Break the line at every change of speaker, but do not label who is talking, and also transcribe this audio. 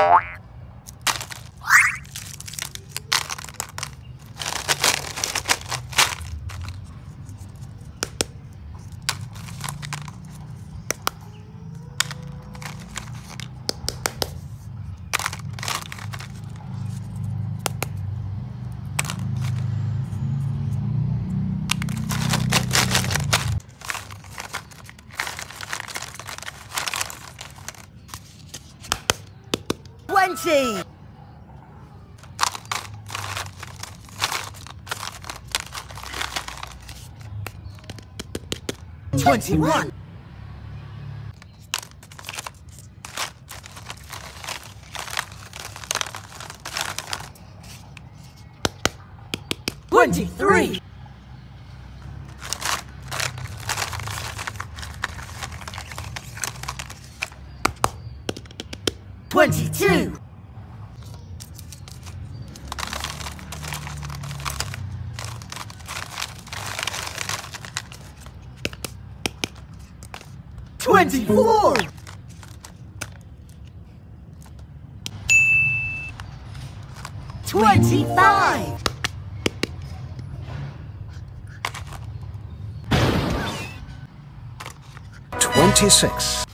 Bye. Twenty. Twenty-one. Twenty-three. Twenty-two. Twenty-four. Twenty-five.
Twenty-six.